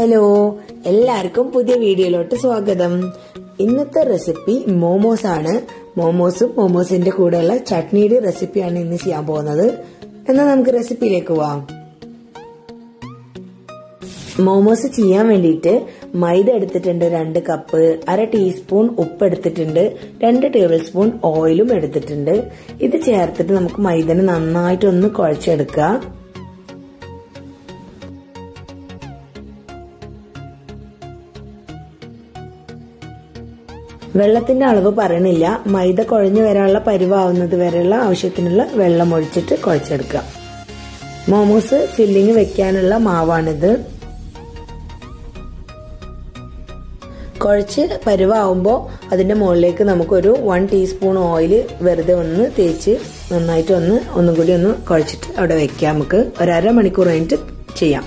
Hello എല്ലാവർക്കും പുതിയ വീഡിയോയിലോട്ട് സ്വാഗതം. ഇന്നത്തെ റെസിപ്പി മോമോസ് ആണ്. മോമോസും മോമോസിന്റെ കൂടെയുള്ള ചട്നിയുടെ റെസിപ്പിയാണ് ഇന്ന് ചെയ്യാൻ പോകുന്നത്. എന്നാൽ നമുക്ക് റെസിപ്പിയിലേക്ക് പോവാം. മോമോസ് ചെയ്യാൻ വേണ്ടിയിട്ട് മൈദ എടുത്തിട്ടുണ്ട് രണ്ട് കപ്പ് അര ടീസ്പൂൺ ഉപ്പ് എടുത്തിട്ടുണ്ട് രണ്ട് ടേബിൾ സ്പൂൺ ഓയിലും എടുത്തിട്ടുണ്ട്. ഇത് ചേർത്തിട്ട് നമുക്ക് മൈദനെ നന്നായിട്ടൊന്ന് കുഴച്ചെടുക്കുക വെള്ളത്തിന്റെ അളവ് പറയണില്ല. മൈദ കുഴഞ്ഞു വരാനുള്ള പരിവാവുന്നത് വരെയുള്ള ആവശ്യത്തിനുള്ള വെള്ളം ഒഴിച്ചിട്ട് കുഴച്ചെടുക്കുക. മോമോസ് ഫില്ലിങ് വെക്കാനുള്ള മാവാണിത്. കുഴച്ച് പരുവാകുമ്പോൾ അതിന്റെ മുകളിലേക്ക് നമുക്കൊരു വൺ ടീസ്പൂൺ ഓയിൽ വെറുതെ ഒന്ന് തേച്ച് നന്നായിട്ട് ഒന്ന് ഒന്നും കൂടി ഒന്ന് കുഴച്ചിട്ട് അവിടെ വെക്കാം. നമുക്ക് ഒരര മണിക്കൂർ കഴിഞ്ഞിട്ട് ചെയ്യാം.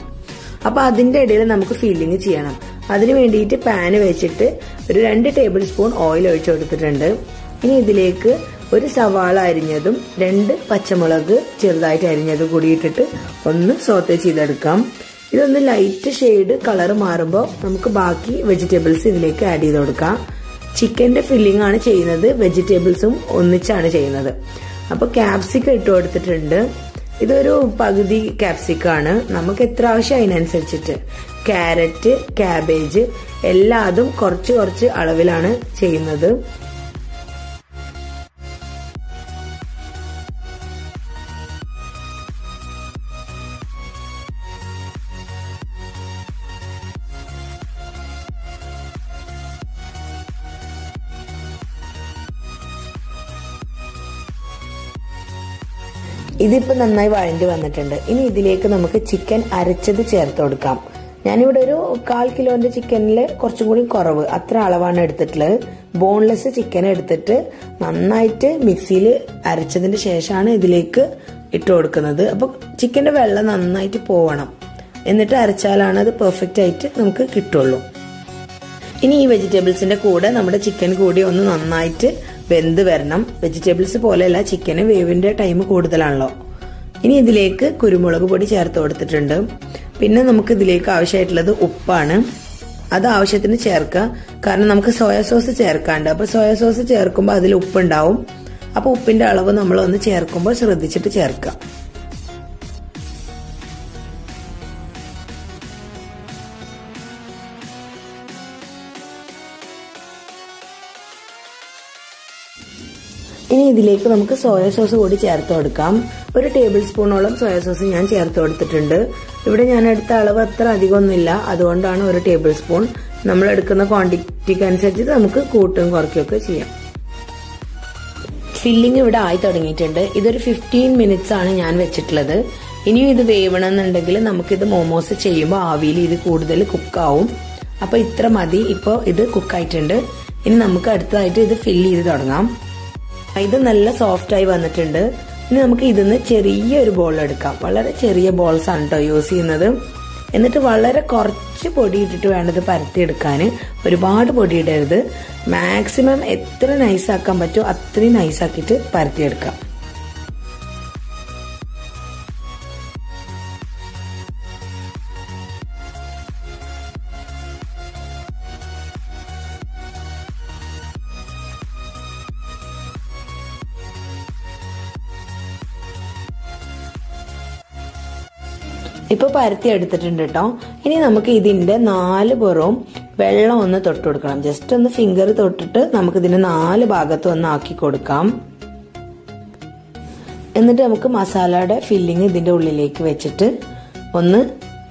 അപ്പൊ അതിന്റെ ഇടയിൽ നമുക്ക് ഫീലിംഗ് ചെയ്യണം. അതിന് വേണ്ടിയിട്ട് പാന് വെച്ചിട്ട് ഒരു രണ്ട് ടേബിൾ സ്പൂൺ ഓയിൽ ഒഴിച്ചു കൊടുത്തിട്ടുണ്ട്. ഇനി ഇതിലേക്ക് ഒരു സവാള അരിഞ്ഞതും രണ്ട് പച്ചമുളക് ചെറുതായിട്ട് അരിഞ്ഞതും കൂടി ഇട്ടിട്ട് ഒന്ന് സോത്തേ ചെയ്തെടുക്കാം. ഇതൊന്ന് ലൈറ്റ് ഷെയ്ഡ് കളർ മാറുമ്പോൾ നമുക്ക് ബാക്കി വെജിറ്റബിൾസ് ഇതിലേക്ക് ആഡ് ചെയ്ത് കൊടുക്കാം. ചിക്കന്റെ ഫില്ലിംഗ് ആണ് ചെയ്യുന്നത് വെജിറ്റബിൾസും ഒന്നിച്ചാണ് ചെയ്യുന്നത്. അപ്പോൾ ക്യാപ്സിക്കം ഇട്ട് കൊടുത്തിട്ടുണ്ട്. ഇതൊരു പകുതി ക്യാപ്സിക്കാണ് നമുക്ക് എത്ര ആവശ്യം അതിനനുസരിച്ചിട്ട്. ക്യാരറ്റ് ക്യാബേജ് എല്ലാതും കുറച്ച് കുറച്ച് അളവിലാണ് ചെയ്യുന്നത്. ഇതിപ്പോ നന്നായി വഴണ്ടി വന്നിട്ടുണ്ട്. ഇനി ഇതിലേക്ക് നമുക്ക് ചിക്കൻ അരച്ചത് ചേർത്ത് കൊടുക്കാം. ഞാനിവിടെ ഒരു കാൽ കിലോന്റെ ചിക്കനിൽ കുറച്ചും കൂടി കുറവ്. അത്ര അളവാണ് എടുത്തിട്ടുള്ളത്. ബോൺലെസ് ചിക്കൻ എടുത്തിട്ട് നന്നായിട്ട് മിക്സിയിൽ അരച്ചതിന് ശേഷമാണ് ഇതിലേക്ക് ഇട്ട് കൊടുക്കുന്നത്. അപ്പൊ ചിക്കന്റെ വെള്ളം നന്നായിട്ട് പോവണം. എന്നിട്ട് അരച്ചാലാണ് അത് പെർഫെക്റ്റ് ആയിട്ട് നമുക്ക് കിട്ടുള്ളൂ. ഇനി ഈ വെജിറ്റബിൾസിന്റെ കൂടെ നമ്മുടെ ചിക്കൻ കൂടി ഒന്ന് നന്നായിട്ട് വെന്ത് വരണം. വെജിറ്റബിൾസ് പോലെയല്ല ചിക്കന് വേവിന്റെ ടൈം കൂടുതലാണല്ലോ. ഇനി ഇതിലേക്ക് കുരുമുളക് പൊടി ചേർത്ത് കൊടുത്തിട്ടുണ്ട്. പിന്നെ നമുക്ക് ഇതിലേക്ക് ആവശ്യമായിട്ടുള്ളത് ഉപ്പാണ്. അത് ആവശ്യത്തിന് ചേർക്കുക. കാരണം നമുക്ക് സോയാ സോസ് ചേർക്കാണ്ട്. അപ്പൊ സോയാ സോസ് ചേർക്കുമ്പോൾ അതിൽ ഉപ്പുണ്ടാവും. അപ്പൊ ഉപ്പിന്റെ അളവ് നമ്മൾ ഒന്ന് ചേർക്കുമ്പോൾ ശ്രദ്ധിച്ചിട്ട് ചേർക്കുക. ഇതിലേക്ക് നമുക്ക് സോയ സോസ് കൂടി ചേർത്ത് കൊടുക്കാം. ഒരു ടേബിൾ സ്പൂണോളം സോയ സോസ് ഞാൻ ചേർത്ത് കൊടുത്തിട്ടുണ്ട്. ഇവിടെ ഞാൻ എടുത്ത അളവ് അത്ര അധികമൊന്നുമില്ല. അതുകൊണ്ടാണ് ഒരു ടേബിൾ സ്പൂൺ. നമ്മൾ എടുക്കുന്ന ക്വാണ്ടിറ്റിക്ക് അനുസരിച്ച് നമുക്ക് കൂട്ടും കുറയ്ക്കുകയൊക്കെ ചെയ്യാം. ഫില്ലിംഗ് ഇവിടെ ആയി തുടങ്ങിയിട്ടുണ്ട്. ഇതൊരു ഫിഫ്റ്റീൻ മിനിറ്റ്സ് ആണ് ഞാൻ വെച്ചിട്ടുള്ളത്. ഇനിയും ഇത് വേവണം എന്നുണ്ടെങ്കിൽ നമുക്കിത് മോമോസ് ചെയ്യുമ്പോൾ ആവിയിൽ ഇത് കൂടുതൽ കുക്കാവും അപ്പൊ ഇത്ര മതി. ഇപ്പോൾ ഇത് കുക്കായിട്ടുണ്ട് ഇനി നമുക്ക് അടുത്തതായിട്ട് ഇത് ഫില്ല് ചെയ്ത് തുടങ്ങാം. ഇത് നല്ല സോഫ്റ്റ് ആയി വന്നിട്ടുണ്ട്. ഇനി നമുക്ക് ഇതിന്ന് ചെറിയൊരു ബോൾ എടുക്കാം. വളരെ ചെറിയ ബോൾസ് ആണ് കേട്ടോ യൂസ് ചെയ്യുന്നത്. എന്നിട്ട് വളരെ കുറച്ച് പൊടി ഇട്ടിട്ട് വേണ്ടത് പരത്തിയെടുക്കാൻ ഒരുപാട് പൊടി ഇടരുത്. മാക്സിമം എത്ര നൈസാക്കാൻ പറ്റുമോ അത്രയും നൈസാക്കിയിട്ട് പരത്തിയെടുക്കാം. ഇപ്പൊ പരത്തി എടുത്തിട്ടുണ്ട് കേട്ടോ ഇനി നമുക്ക് ഇതിന്റെ നാല് പുറവും വെള്ളം ഒന്ന് തൊട്ട് കൊടുക്കണം. ജസ്റ്റ് ഒന്ന് ഫിംഗർ തൊട്ടിട്ട് നമുക്ക് ഇതിന്റെ നാല് ഭാഗത്തും ഒന്ന് ആക്കി കൊടുക്കാം. എന്നിട്ട് നമുക്ക് മസാലയുടെ ഫില്ലിങ് ഇതിന്റെ ഉള്ളിലേക്ക് വെച്ചിട്ട് ഒന്ന്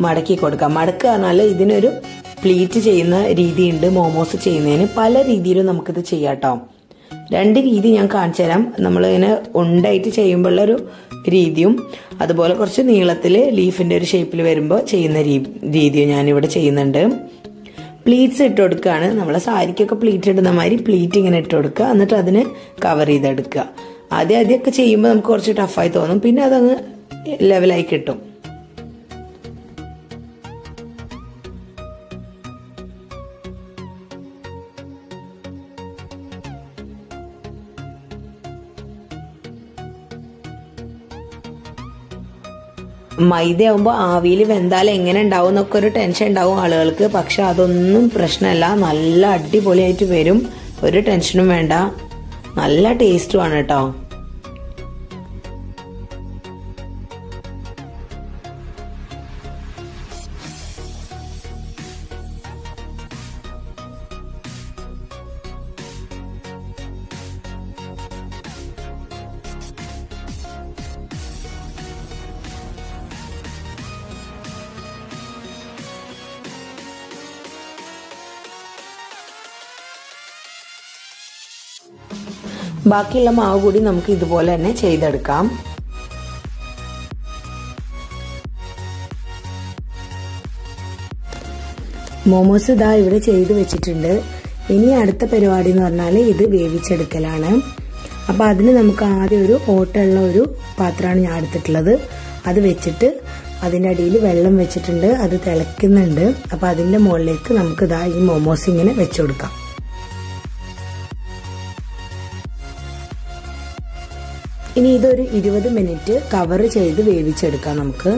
മടക്കി കൊടുക്കാം. മടക്കുക പറഞ്ഞാൽ ഇതിനൊരു പ്ലീറ്റ് ചെയ്യുന്ന രീതിയുണ്ട് മോമോസ് ചെയ്യുന്നതിന്. പല രീതിയിലും നമുക്കിത് ചെയ്യാം കേട്ടോ രണ്ട് രീതി ഞാൻ കാണിച്ചു തരാം. നമ്മളിങ്ങനെ ഉണ്ടായിട്ട് ചെയ്യുമ്പോഴുള്ള ഒരു രീതിയും അതുപോലെ കുറച്ച് നീളത്തിൽ ലീഫിന്റെ ഒരു ഷേപ്പിൽ വരുമ്പോൾ ചെയ്യുന്ന രീതിയും ഞാനിവിടെ ചെയ്യുന്നുണ്ട്. പ്ലീറ്റ്സ് ഇട്ട് കൊടുക്കുകയാണ് നമ്മളെ സാരിക്കൊക്കെ പ്ലീറ്റ് ഇടുന്ന മാതിരി പ്ലീറ്റ് ഇങ്ങനെ ഇട്ട് കൊടുക്കുക. എന്നിട്ട് അതിന് കവർ ചെയ്തെടുക്കുക. ആദ്യം ആദ്യമൊക്കെ ചെയ്യുമ്പോൾ നമുക്ക് കുറച്ച് ടഫായി തോന്നും. പിന്നെ അതങ്ങ് ലെവലായി കിട്ടും. മൈദയാകുമ്പോൾ ആവിയിൽ വെന്താൽ എങ്ങനെ ഉണ്ടാവും എന്നൊക്കെ ഒരു ടെൻഷൻ ഉണ്ടാവും ആളുകൾക്ക്. പക്ഷെ അതൊന്നും പ്രശ്നമല്ല. നല്ല അടിപൊളിയായിട്ട് വരും. ഒരു ടെൻഷനും വേണ്ട. നല്ല ടേസ്റ്റുമാണ് കേട്ടോ. ബാക്കിയുള്ള മാവ് കൂടി നമുക്ക് ഇതുപോലെ തന്നെ ചെയ്തെടുക്കാം. മോമോസ് ഇതാ ഇവിടെ ചെയ്ത് വെച്ചിട്ടുണ്ട്. ഇനി അടുത്ത പരിപാടി എന്ന് പറഞ്ഞാൽ ഇത് വേവിച്ചെടുക്കലാണ്. അപ്പോൾ അതിന് നമുക്ക് ആദ്യം ഒരു ഓട്ടമുള്ള ഒരു പാത്രമാണ് ഞാൻ എടുത്തിട്ടുള്ളത്. അത് വെച്ചിട്ട് അതിന്റെ അടിയിൽ വെള്ളം വെച്ചിട്ടുണ്ട്. അത് തിളയ്ക്കുന്നുണ്ട്. അപ്പോൾ അതിന്റെ മുകളിലേക്ക് നമുക്ക് ഇതാ ഈ മോമോസ് ഇങ്ങനെ വെച്ചു കൊടുക്കാം. ഇനി ഇതൊരു ഇരുപത് മിനിറ്റ് കവർ ചെയ്ത് വേവിച്ചെടുക്കാം നമുക്ക്.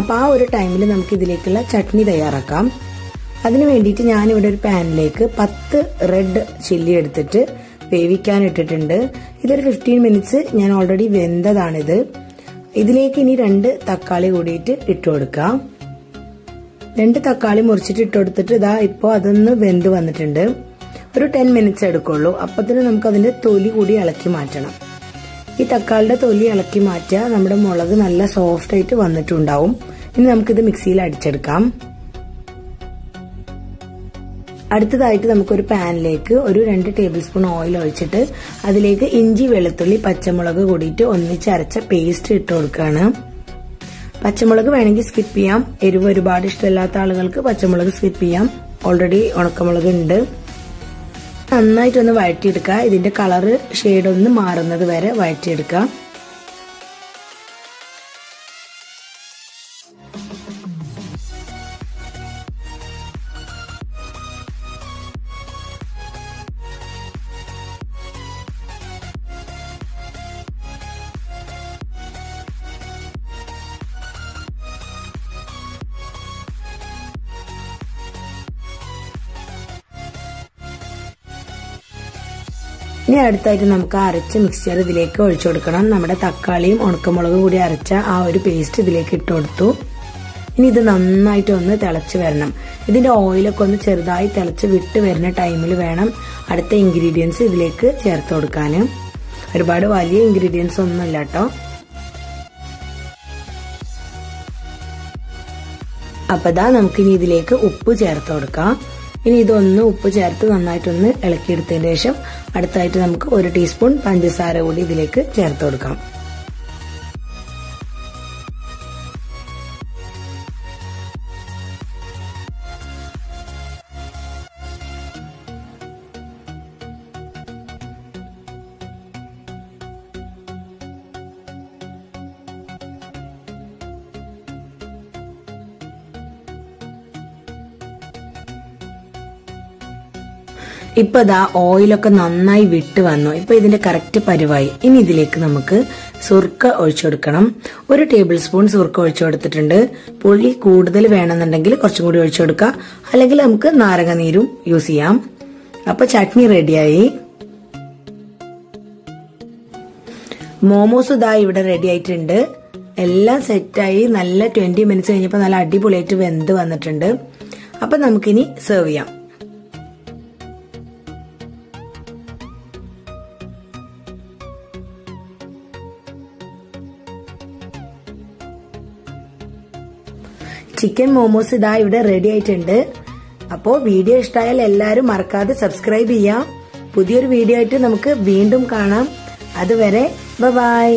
അപ്പോൾ ആ ഒരു ടൈമിൽ നമുക്ക് ഇതിലേക്കുള്ള ചട്നി തയ്യാറാക്കാം. അതിന് വേണ്ടിയിട്ട് ഞാനിവിടെ ഒരു പാനിലേക്ക് പത്ത് റെഡ് ചില്ലി എടുത്തിട്ട് വേവിക്കാൻ ഇട്ടിട്ടുണ്ട്. ഇതൊരു ഫിഫ്റ്റീൻ മിനിറ്റ്സ് ഞാൻ ഓൾറെഡി വെന്തതാണിത്. ഇതിലേക്ക് ഇനി രണ്ട് തക്കാളി കൂടിയിട്ട് ഇട്ട് കൊടുക്കാം. രണ്ട് തക്കാളി മുറിച്ചിട്ട് ഇട്ട് കൊടുത്തിട്ട് ഇതാ ഇപ്പോൾ അതൊന്ന് വെന്ത് വന്നിട്ടുണ്ട്. ഒരു ടെൻ മിനിറ്റ്സ് എടുക്കുള്ളൂ. അപ്പത്തിന് നമുക്ക് അതിന്റെ തൊലി കൂടി ഇളക്കി മാറ്റണം. ഈ തക്കാളിയുടെ തൊലി ഇളക്കി മാറ്റുക നമ്മുടെ മുളക് നല്ല സോഫ്റ്റ് ആയിട്ട് വന്നിട്ടുണ്ടാവും. ഇനി നമുക്കിത് മിക്സിയിൽ അടിച്ചെടുക്കാം. അടുത്തതായിട്ട് നമുക്കൊരു പാനിലേക്ക് ഒരു രണ്ട് ടേബിൾ സ്പൂൺ ഓയിൽ ഒഴിച്ചിട്ട് അതിലേക്ക് ഇഞ്ചി വെളുത്തുള്ളി പച്ചമുളക് കൂടിയിട്ട് ഒന്നിച്ച് അരച്ച പേസ്റ്റ് ഇട്ട് കൊടുക്കുകയാണ് പച്ചമുളക് വേണമെങ്കിൽ സ്കിപ്പ് ചെയ്യാം. എരിവ് ഒരുപാട് ഇഷ്ടമില്ലാത്ത ആളുകൾക്ക് പച്ചമുളക് സ്കിപ്പ് ചെയ്യാം. ഓൾറെഡി ഉണക്കമുളക് ഉണ്ട് നന്നായിട്ടൊന്ന് വഴറ്റിയെടുക്കുക. ഇതിന്റെ കളറ് ഷെയ്ഡ് ഒന്ന് മാറുന്നത് വരെ വഴറ്റിയെടുക്കുക. ഇനി അടുത്തായിട്ട് നമുക്ക് അരച്ച മിക്സ്ചർ ഇതിലേക്ക് ഒഴിച്ചു കൊടുക്കണം. നമ്മുടെ തക്കാളിയും ഉണക്കമുളകും കൂടി അരച്ച ആ ഒരു പേസ്റ്റ് ഇതിലേക്ക് ഇട്ട് കൊടുത്തു. ഇനി ഇത് നന്നായിട്ട് ഒന്ന് തിളച്ച് വരണം. ഇതിന്റെ ഓയിലൊക്കെ ഒന്ന് ചെറുതായി തിളച്ച് വിട്ട് വരുന്ന ടൈമിൽ വേണം അടുത്ത ഇൻഗ്രീഡിയൻസ് ഇതിലേക്ക് ചേർത്ത് കൊടുക്കാൻ. ഒരുപാട് വലിയ ഇൻഗ്രീഡിയൻസ് ഒന്നുമില്ല കേട്ടോ അപ്പതാ നമുക്കിനി ഇതിലേക്ക് ഉപ്പ് ചേർത്ത് കൊടുക്കാം. ഇനി ഇതൊന്ന് ഉപ്പ് ചേർത്ത് നന്നായിട്ടൊന്ന് ഇളക്കിയെടുത്തതിന് ശേഷം അടുത്തായിട്ട് നമുക്ക് ഒരു ടീസ്പൂൺ പഞ്ചസാര കൂടി ഇതിലേക്ക് ചേർത്ത് കൊടുക്കാം. ഇപ്പൊ ഇതാ ഓയിലൊക്കെ നന്നായി വിട്ട് വന്നു. ഇപ്പൊ ഇതിന്റെ കറക്റ്റ് പരുവായി. ഇനി ഇതിലേക്ക് നമുക്ക് സുർക്ക ഒഴിച്ചു കൊടുക്കണം. ഒരു ടേബിൾ സ്പൂൺ സുർക്ക ഒഴിച്ചു കൊടുത്തിട്ടുണ്ട്. പുളി കൂടുതൽ വേണമെന്നുണ്ടെങ്കിൽ കുറച്ചും കൂടി ഒഴിച്ചു കൊടുക്കുക. അല്ലെങ്കിൽ നമുക്ക് നാരങ്ങ നീരും യൂസ് ചെയ്യാം. അപ്പൊ ചട്നി റെഡിയായി. മോമോസ് ഇതാ ഇവിടെ റെഡി ആയിട്ടുണ്ട്. എല്ലാം സെറ്റായി. നല്ല ട്വന്റി മിനിറ്റ്സ് കഴിഞ്ഞപ്പോൾ നല്ല അടിപൊളിയായിട്ട് വെന്ത് വന്നിട്ടുണ്ട്. അപ്പൊ നമുക്കിനി സെർവ് ചെയ്യാം. ചിക്കൻ മോമോസ് ഇതാ ഇവിടെ റെഡി ആയിട്ടുണ്ട്. അപ്പോൾ വീഡിയോ ഇഷ്ടമായാൽ എല്ലാവരും മറക്കാതെ സബ്സ്ക്രൈബ് ചെയ്യാം. പുതിയൊരു വീഡിയോ ആയിട്ട് നമുക്ക് വീണ്ടും കാണാം. അതുവരെ ബൈ